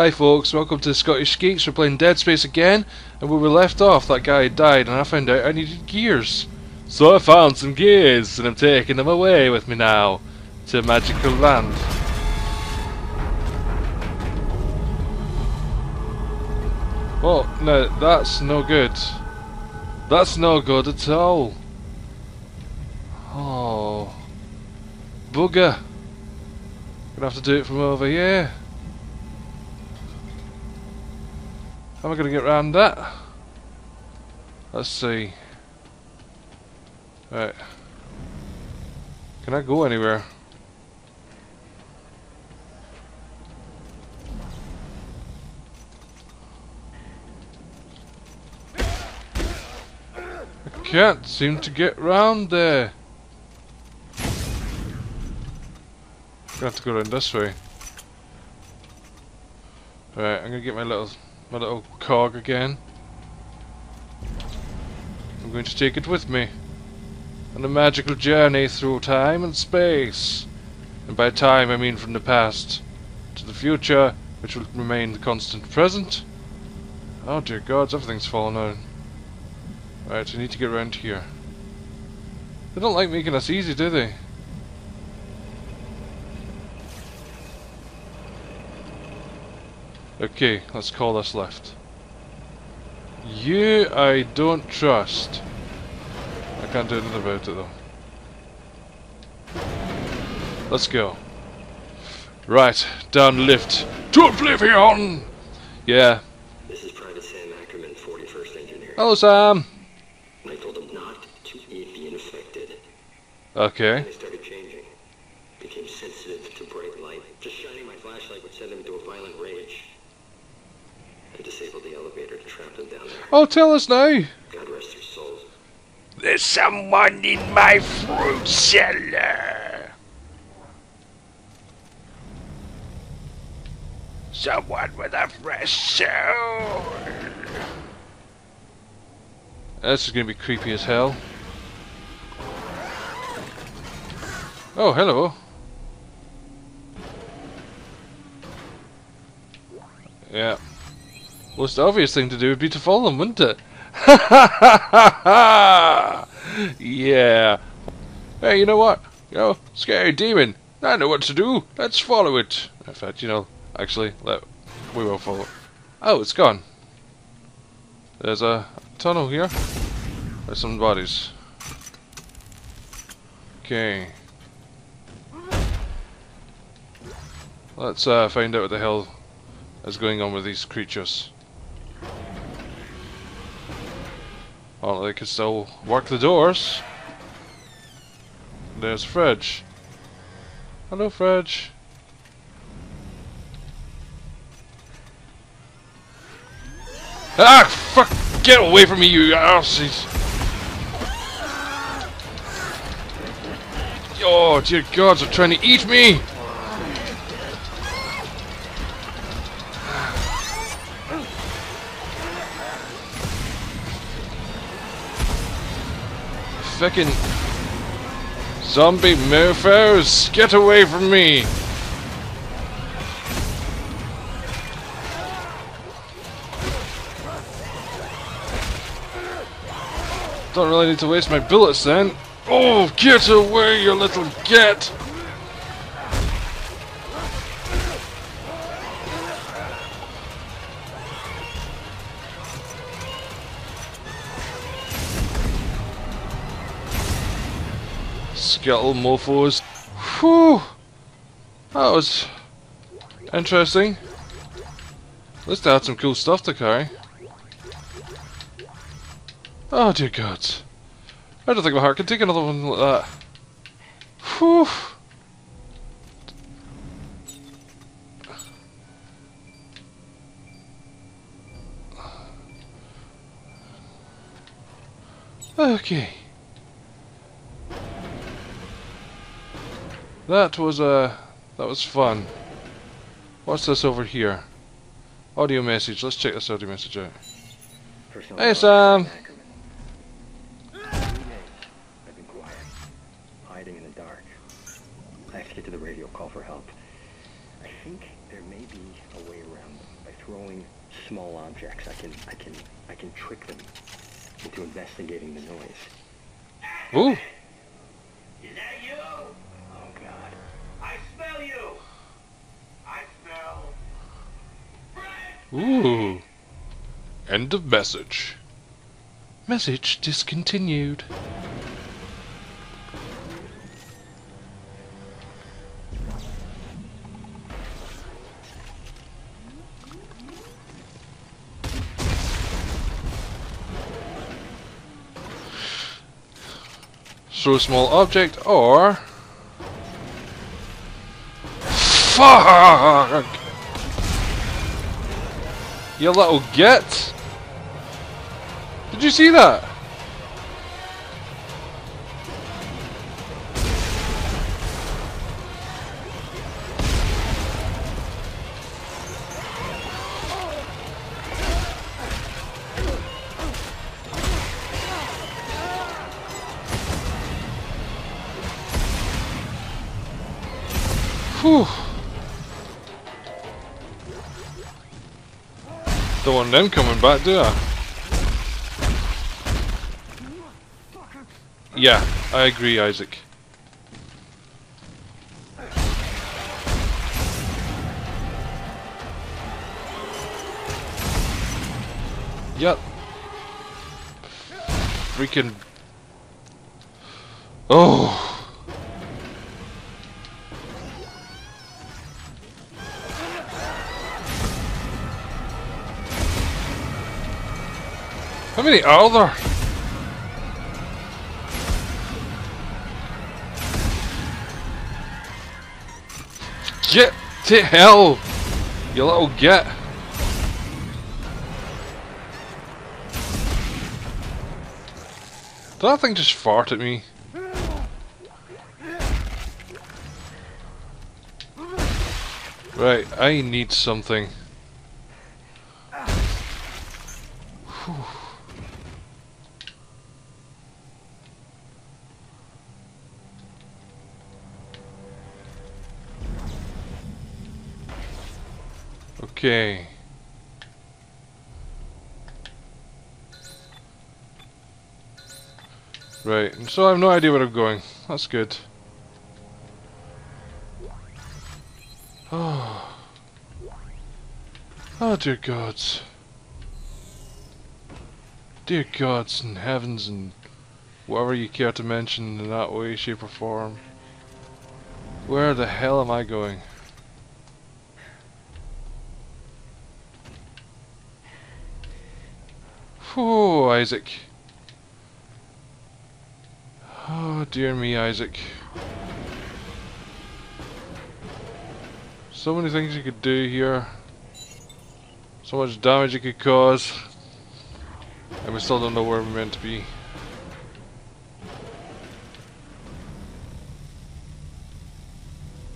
Hi folks, welcome to Scottish Geeks. We're playing Dead Space again, and where we left off, that guy died, and I found out I needed gears. So I found some gears, and I'm taking them away with me now to magical land. Well, no, that's no good. That's no good at all. Oh. Bugger. Gonna have to do it from over here. How am I gonna get around that? Let's see. Right. Can I go anywhere? I can't seem to get round there. Gonna have to go around this way. Right, I'm gonna get my little my little cog again. I'm going to take it with me on a magical journey through time and space. And by time I mean from the past to the future, which will remain the constant present. Oh dear gods, everything's fallen out. Right, I need to get around here. They don't like making us easy, do they? Okay, let's call this lift. You I don't trust. I can't do anything about it though. Let's go. Right, down lift. To oblivion! Yeah. This is Private Sam Ackerman, 41st Engineer. Hello Sam. I told him not to the infected. Okay. They started changing. Became sensitive to bright light. Just shining my flashlight would send them into a violent rage. I disabled the elevator to trap them down there. Oh, tell us now. God rest their souls. There's someone in my fruit cellar. Someone with a fresh soul. This is going to be creepy as hell. Oh, hello. Yeah. Most obvious thing to do would be to follow them, wouldn't it? yeah. Hey, you know what? You know, scary demon. I know what to do. Let's follow it. In fact, you know, actually, let we will follow. Oh, it's gone. There's a tunnel here. There's some bodies. Okay. Let's uh, find out what the hell is going on with these creatures. Well, they can still work the doors. There's Fridge. Hello, Fridge. Ah, fuck! Get away from me, you asses! Oh, dear gods, they're trying to eat me! Fucking zombie mofos, get away from me! Don't really need to waste my bullets then. Oh, get away, you little get! Skeletal mofos. Whew! That was interesting. At least I had some cool stuff to carry. Oh dear God. I don't think my heart can take another one like that. Whew. Okay. That was uh that was fun. What's this over here? Audio message. Let's check this audio message out. Personal Hey, Sam. Ackerman. Three days. I've been quiet. Hiding in the dark. I have to get to the radio, call for help. I think there may be a way around them. By throwing small objects, I can, I can, I can trick them into investigating the noise. Ooh. Is that you? Oh God. I smell you. I smell. Ooh. End of message. Message discontinued. Throw a small object or... Fuck! You little git! Did you see that? Whew. Don't them coming back, do I? Yeah, I agree, Isaac. Yep. Freaking. Oh. How many are there? Get to hell, you little git. Did that thing just fart at me? Right, I need something. Okay. Right, so I have no idea where I'm going. That's good. Oh. Oh dear gods. Dear gods and heavens and whatever you care to mention in that way, shape or form. Where the hell am I going? Oh, Isaac. Oh, dear me, Isaac. So many things you could do here. So much damage you could cause. And we still don't know where we're meant to be.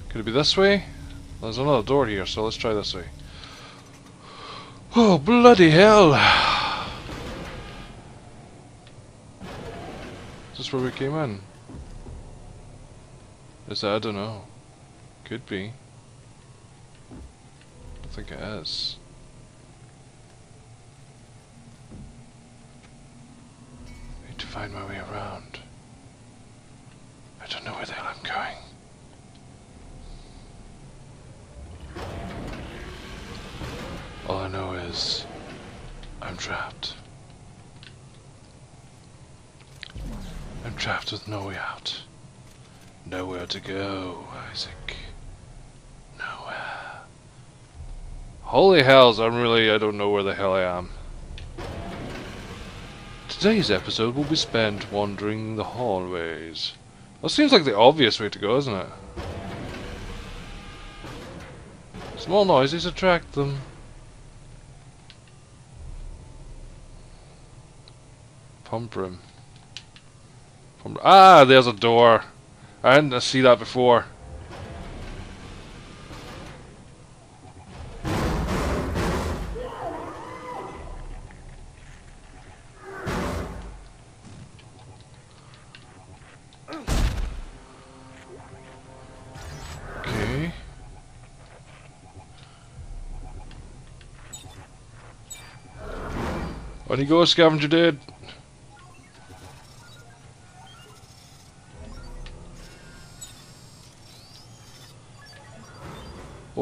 Could it be this way? There's another door here, so let's try this way. Oh, bloody hell! Is where we came in? Is that? I don't know. Could be. I think it is. I Need to find my way around. I don't know where the hell I'm going. All I know is I'm trapped. I'm trapped with no way out. Nowhere to go, Isaac. Nowhere. Holy hells, I'm really, I don't know where the hell I am. Today's episode will be spent wandering the hallways. That seems like the obvious way to go, isn't it? Small noises attract them. Pump room. From ah, there's a door. I didn't see that before. On you go, scavenger dude.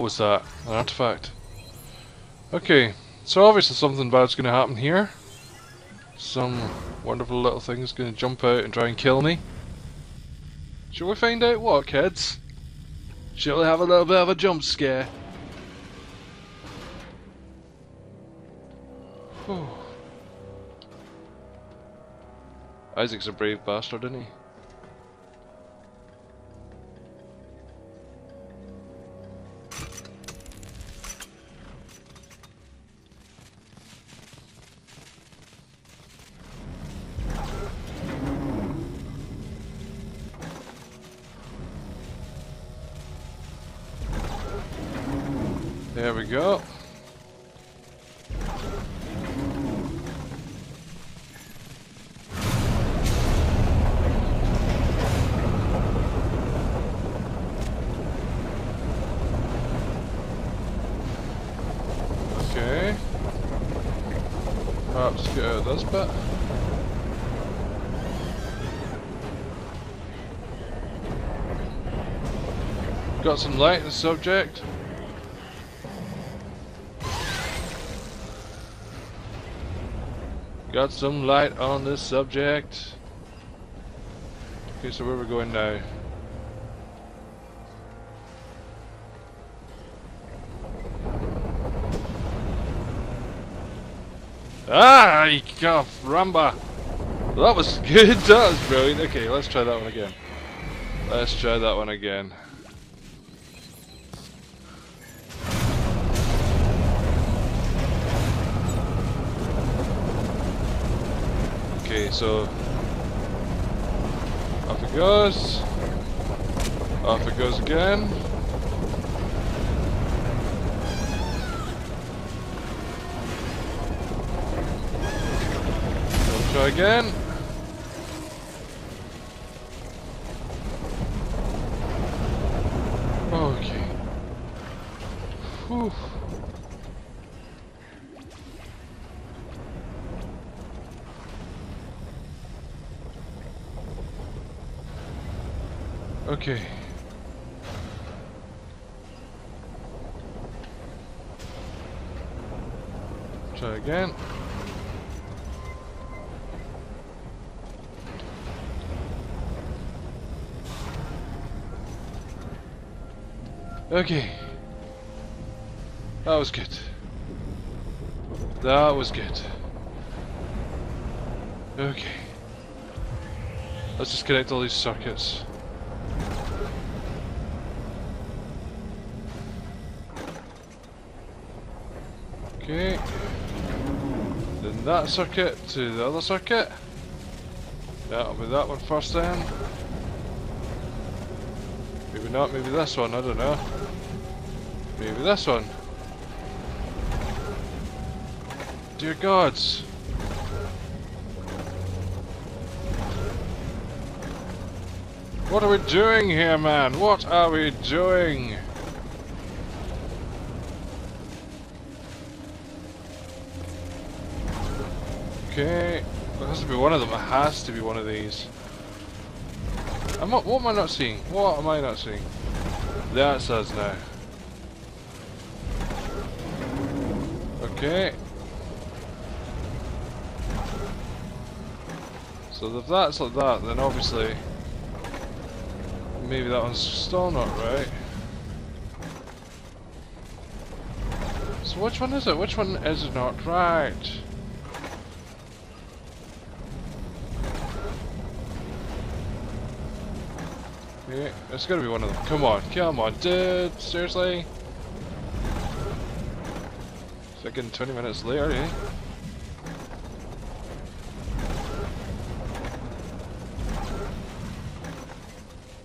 What was that? An artifact. Okay, so obviously something bad's gonna happen here. Some wonderful little thing's gonna jump out and try and kill me. Shall we find out what, kids? Shall we have a little bit of a jump scare? Whew. Isaac's a brave bastard, isn't he? Perhaps get out of this bit. Got some light in the subject. Got some light on this subject. Okay, so where we going now? Ah, you got Ramba. That was good. That was brilliant. Okay, let's try that one again. Let's try that one again. Okay, so off it goes. Off it goes again. Again. Okay. Whew. Okay. Try again. Okay. That was good. That was good. Okay. Let's just connect all these circuits. Okay. Then that circuit to the other circuit. That'll be that one first then. Maybe not, maybe this one, I don't know. Maybe this one. Dear gods. What are we doing here, man? What are we doing? Okay, there has to be one of them. It has to be one of these. Not, what am I not seeing? What am I not seeing? That says now. Okay. So if that's like that, then obviously maybe that one's still not right. So which one is it? Which one is it not right? Yeah, it's gotta be one of them. Come on, come on, dude. Seriously? Second 20 minutes later, eh?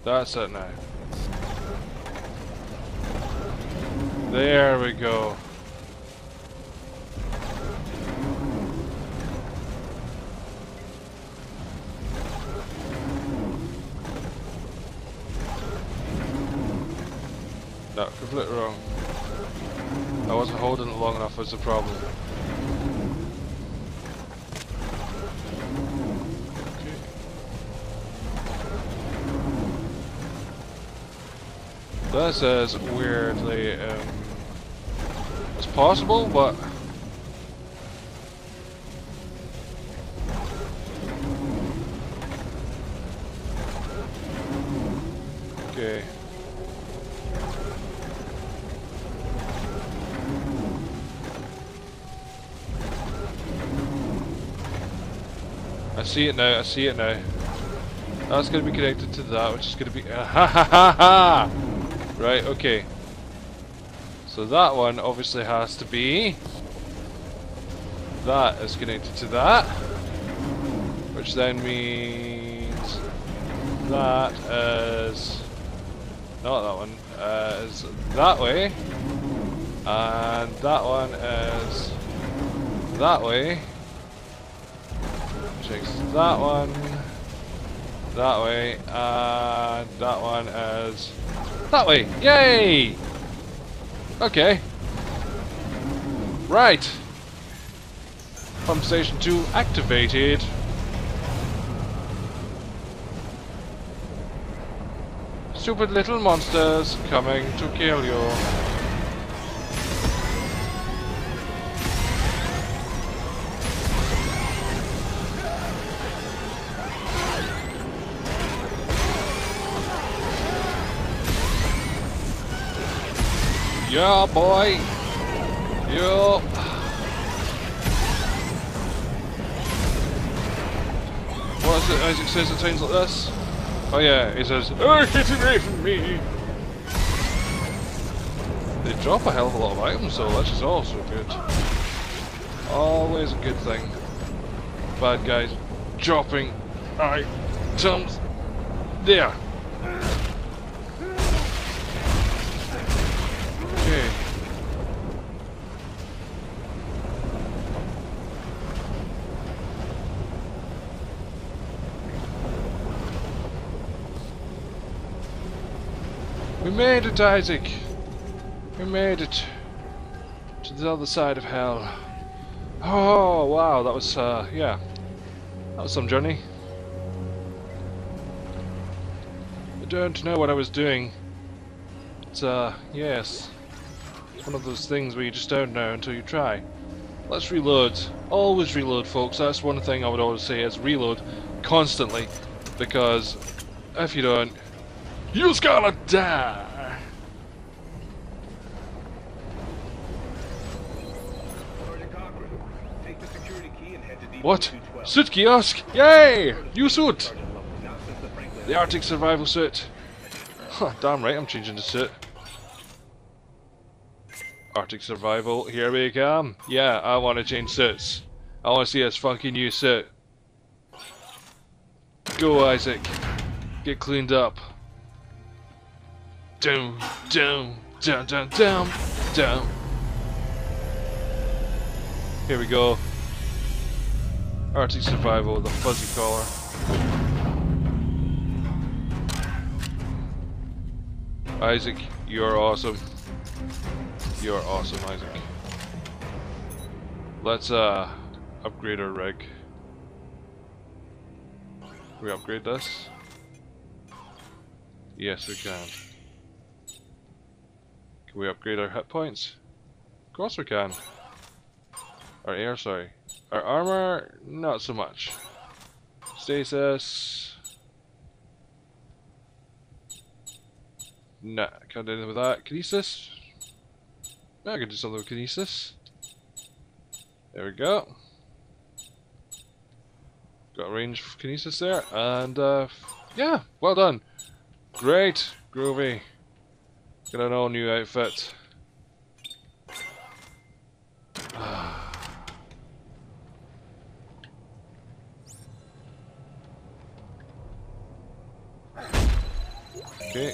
That's it now. There we go. That completely wrong. I wasn't holding it long enough was the problem. Okay. This is weirdly um, it's possible but I see it now. I see it now. That's going to be connected to that, which is going to be ha ha ha ha. Right. Okay. So that one obviously has to be. That is connected to that, which then means that is not that one uh, is that way, and that one is that way. That one that way, and that one is that way. Yay! Okay. Right. Pump station 2 activated. Stupid little monsters coming to kill you. Yeah, boy. Yup. What is it Isaac says at times like this? Oh yeah, he says, Oh, get away from me! They drop a hell of a lot of items though, which is also good. Always a good thing. Bad guys dropping items. There. Okay. We made it, Isaac. We made it to the other side of hell. Oh wow, that was uh, yeah, that was some journey. I don't know what I was doing. It's uh, yes, one of those things where you just don't know until you try. Let's reload. Always reload, folks. That's one thing I would always say is reload constantly, because if you don't, you're gonna die. What? Suit kiosk? Yay! New suit! The Arctic survival suit. Huh, damn right, I'm changing the suit. Arctic survival, here we come. Yeah, I want to change suits. I want to see this funky new suit. Go, Isaac. Get cleaned up. Down, down, down, down, down, down. Here we go. Arctic survival, the fuzzy collar. Isaac, you're awesome. You're awesome, Isaac. Let's uh upgrade our rig. Can we upgrade this? Yes, we can. Can we upgrade our hit points? Of course we can. Our air, sorry. Our armor, not so much. Stasis. Nah, can't do anything with that. Kinesis? Yeah, I can do something with Kinesis. There we go. Got a range of Kinesis there, and uh, yeah, well done. Great, groovy. Got an all new outfit. Okay.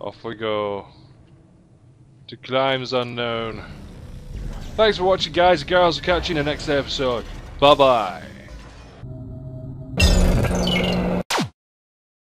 Off we go. To climes unknown. Thanks for watching guys and girls. I'll catch you in the next episode. Bye bye.